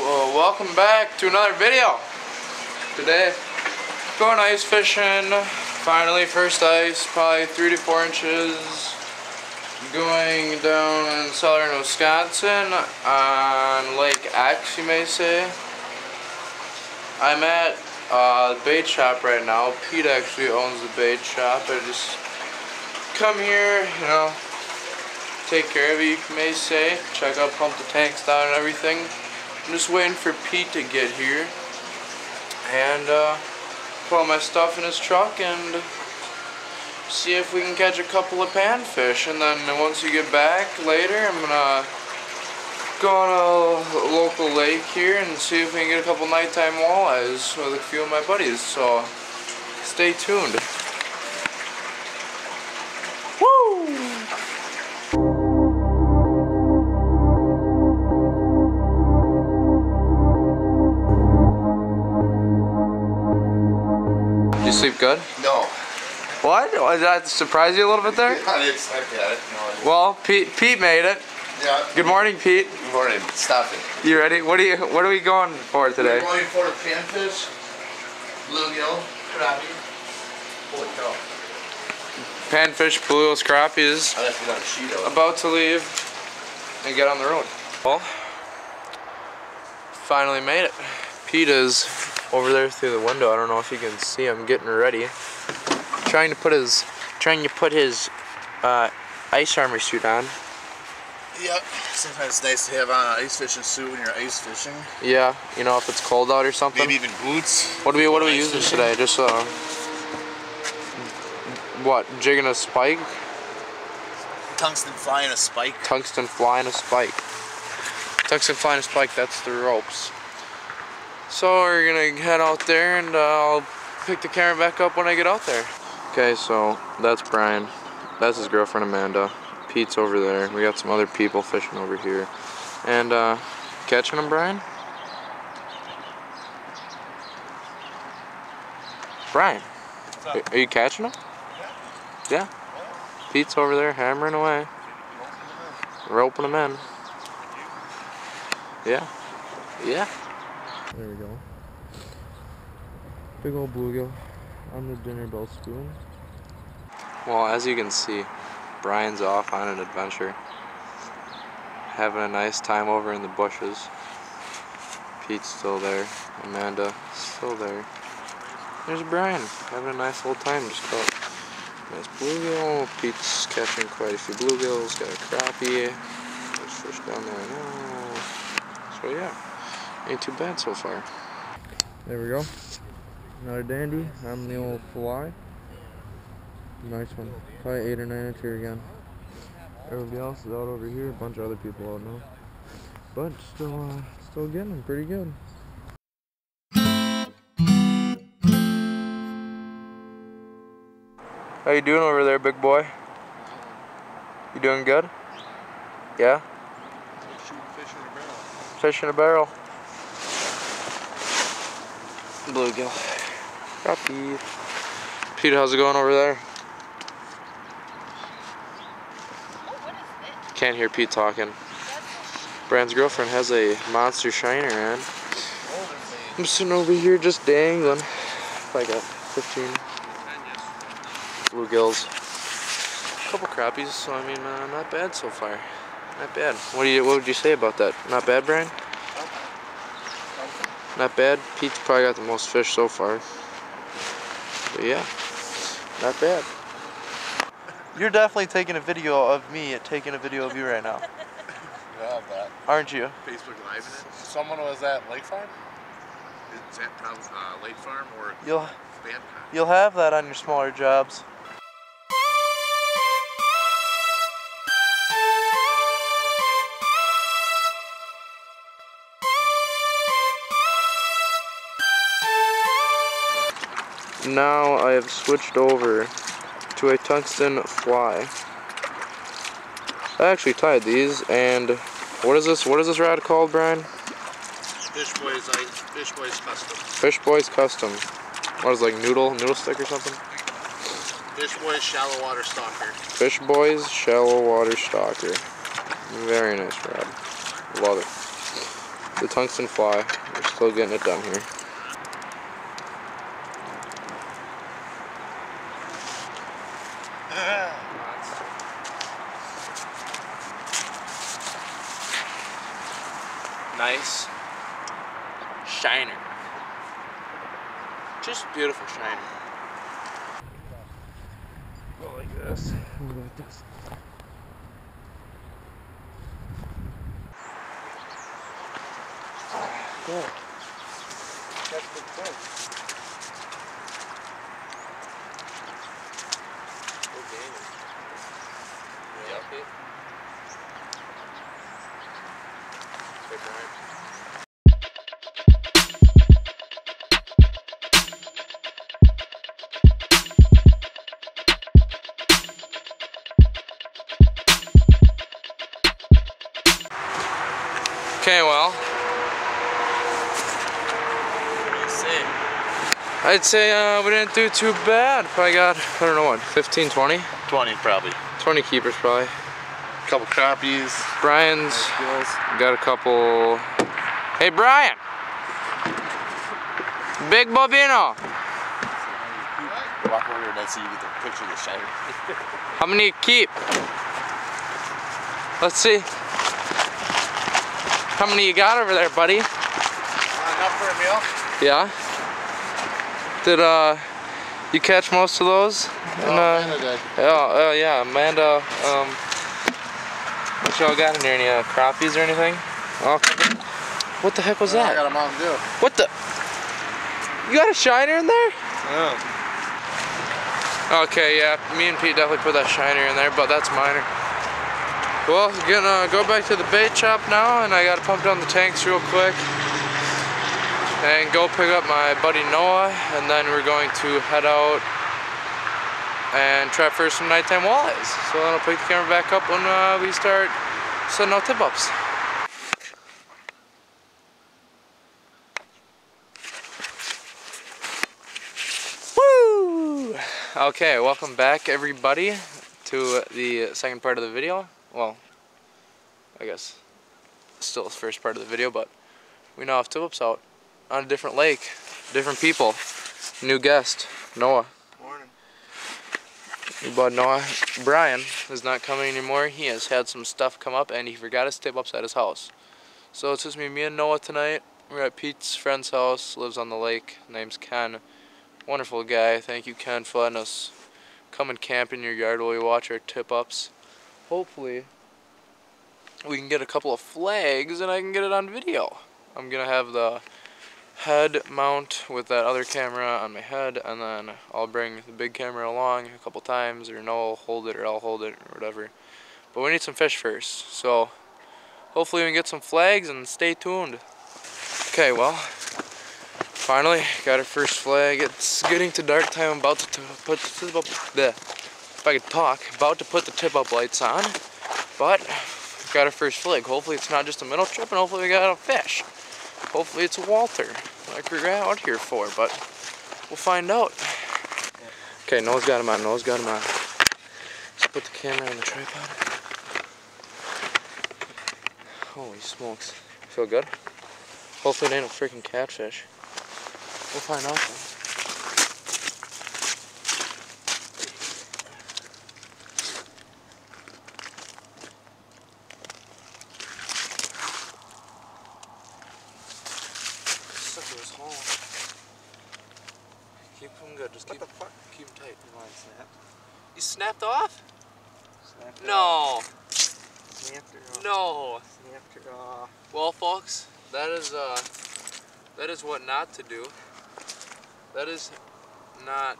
uh, welcome back to another video. Today, going ice fishing. Finally, first ice, probably three to four inches. Going down in southern Wisconsin on Lake X, you may say. I'm at uh, the bait shop right now. Pete actually owns the bait shop. I just come here, you know, take care of you may say. Check out, pump the tanks down and everything. I'm just waiting for Pete to get here. And uh, put all my stuff in his truck and see if we can catch a couple of panfish. And then once you get back later, I'm gonna go on a local lake here and see if we can get a couple nighttime walleyes with a few of my buddies. So stay tuned. Sleep good? No. What? Did that surprise you a little bit there? I didn't expect that. No. Well, Pete, Pete made it. Yeah. Good morning, Pete. Good morning. Stop it. You ready? What are you? What are we going for today? We're going for the panfish, bluegill, crappie. Holy cow. Panfish, bluegills, crappies. I left it on Cheeto. About to leave and get on the road. Well, finally made it. Pete is over there through the window. I don't know if you can see him getting ready. Trying to put his, trying to put his uh, ice armor suit on. Yep. Sometimes it's nice to have on an ice fishing suit when you're ice fishing. Yeah, you know if it's cold out or something. Maybe even boots. What do we What are we using fishing. today? Just uh, what? Jigging a spike, Tungsten flying a spike. tungsten flying a spike. Tungsten flying a spike. That's the ropes. So we're gonna head out there and uh, I'll pick the camera back up when I get out there. Okay, so that's Brian. That's his girlfriend Amanda. Pete's over there. We got some other people fishing over here. And uh, catching them, Brian? Brian, are- are you catching them? Yeah. Pete's over there hammering away. Roping them in. Yeah. Yeah. There we go. Big old bluegill on the dinner bell spoon. Well, as you can see, Brian's off on an adventure. Having a nice time over in the bushes. Pete's still there. Amanda still there. There's Brian having a nice old time. Just caught nice bluegill. Pete's catching quite a few bluegills. Got a crappie. There's fish down there now. So yeah, ain't too bad so far. There we go. Another dandy I'm the old fly. Nice one. Probably eight or nine inch here again. Everybody else is out over here. A bunch of other people out now. But still, uh, still getting them pretty good. How you doing over there, big boy? You doing good? Yeah? Fish in a barrel. Fishing a barrel. Bluegill. Crappie. Pete, how's it going over there? Can't hear Pete talking. Brian's girlfriend has a monster shiner on. I'm sitting over here just dangling. I got 15 bluegills. A couple crappies, so I mean, uh, not bad so far. Not bad. What do you? What would you say about that? Not bad, Brian. Not bad. Pete's probably got the most fish so far. But yeah, not bad. You're definitely taking a video of me taking a video of you right now, I love that. aren't you? Facebook Live in it. Someone was at Lake Farm? Is that probably uh, Lake Farm or You'll Banpot? you'll have that on your smaller jobs. Now I have switched over to a tungsten fly. I actually tied these and what is this what is this rod called, Brian? Fish Boys, I, Fish Boys Custom. Fish Boys Custom. What is it, like noodle noodle stick or something? Fish Boys Shallow Water Stalker. Fish Boys Shallow Water Stalker. Very nice rod. Love it. the tungsten fly. We're still getting it done here. Nice shiner. Just beautiful shiner. Go like this. Go like this. Go. That's good fish. Good game. Yep. Hey, Brian. Okay, well, I'd say uh, we didn't do too bad. Probably got, I don't know what, 15, 20? 20 probably. 20 keepers probably. Couple crappies. Brian's got a couple. Hey, Brian! Big Bobino! Walk over here and then see you get the picture of the shiner. How many you keep? Let's see. How many you got over there, buddy? enough for a meal? Yeah? Did uh you catch most of those? And, uh, oh, oh yeah, Amanda. Um, what y'all got in there? Any uh, crappies or anything? Oh, what the heck was I that? I got a Mountain Dew. What the? You got a shiner in there? Yeah. Okay, yeah, me and Pete definitely put that shiner in there, but that's minor. Well, gonna go back to the bait shop now, and I gotta pump down the tanks real quick. And go pick up my buddy Noah, and then we're going to head out and try for some nighttime walleyes. So then I'll pick the camera back up when uh, we start setting out tip-ups. Woo! Okay, welcome back everybody to the second part of the video. Well, I guess still the first part of the video, but we now have tip-ups out on a different lake, different people, new guest, Noah. New bud Noah. Brian is not coming anymore. He has had some stuff come up and he forgot his tip-ups at his house. So it's just me, me and Noah tonight. We're at Pete's friend's house, lives on the lake, name's Ken. Wonderful guy. Thank you, Ken, for letting us come and camp in your yard while we watch our tip-ups. Hopefully, we can get a couple of flags and I can get it on video. I'm gonna have the head mount with that other camera on my head and then I'll bring the big camera along a couple times or no, I'll hold it or I'll hold it or whatever. But we need some fish first, so hopefully we can get some flags and stay tuned. Okay, well, finally got our first flag. It's getting to dark time. I'm about to put the tip up, the, if I could talk, about to put the tip up lights on, but got our first flag. Hopefully it's not just a minnow trip and hopefully we got a fish. Hopefully it's a Walter, like we're out here for, but we'll find out. Okay, Noah's got him on, Noah's got him on. Let's put the camera on the tripod. Holy smokes. Feel good? Hopefully it ain't a freaking catfish. We'll find out though. Stuck to his hole. Keep. Just keep, What the fuck? keep him tight. Come on, snap. You snapped off? Snapped No. off. Snapped off. No. Snapped off. Well, folks, that is uh, that is what not to do. That is not.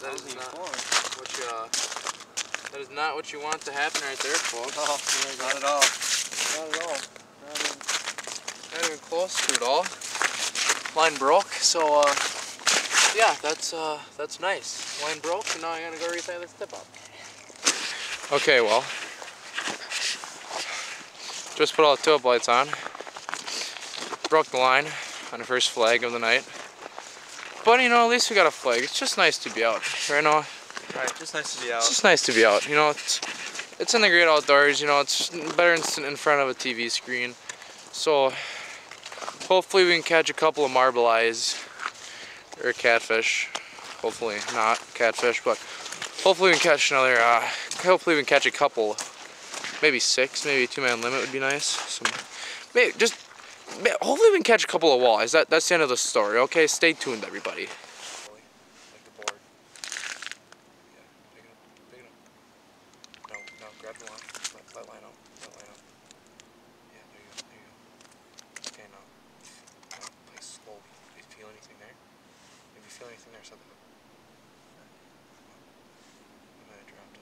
That is not what you. Uh, that is not what you want to happen right there, folks. Oh, yeah, not at all. Not at all. Not even. Not even close to it all. Line broke, so uh, yeah, that's uh, that's nice. Line broke, and now I gotta go retie this tip up. Okay, well, just put all the tip lights on. Broke the line on the first flag of the night. But you know, at least we got a flag. It's just nice to be out, right now. Right, just nice to be out. It's just nice to be out. You know, it's it's in the great outdoors. You know, it's better than sitting in front of a TV screen. So, hopefully we can catch a couple of marble eyes or catfish. Hopefully not catfish, but hopefully we can catch another. Uh, hopefully we can catch a couple, maybe six, maybe two-man limit would be nice. So maybe just hopefully we can catch a couple of walleyes. That that's the end of the story. Okay, stay tuned, everybody. Anything feel anything there. And then I.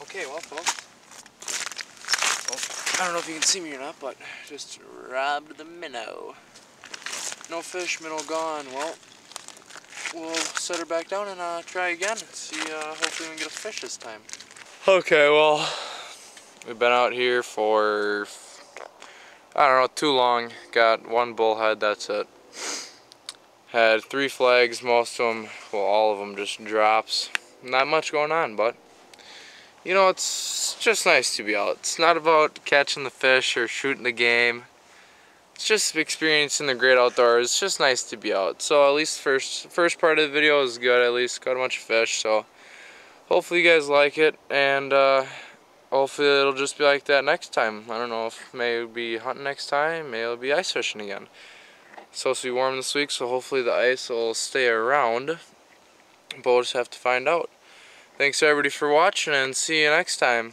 Okay, well, folks. Well, I don't know if you can see me or not, but just robbed the minnow. No fish, minnow gone. Well, we'll set her back down and uh, try again. See, uh, hopefully we can get a fish this time. Okay, well, we've been out here for, I don't know, too long. Got one bullhead, that's it. Had three flags, most of them, well, all of them just drops. Not much going on, but you know, it's just nice to be out. It's not about catching the fish or shooting the game. It's just experiencing the great outdoors. It's just nice to be out. So at least first first part of the video is good. At least got a bunch of fish. So hopefully you guys like it, and uh, hopefully it'll just be like that next time. I don't know if maybe it'll be hunting next time. Maybe it'll be ice fishing again. It's supposed to be warm this week, so hopefully the ice will stay around. But we'll just have to find out. Thanks everybody for watching and see you next time.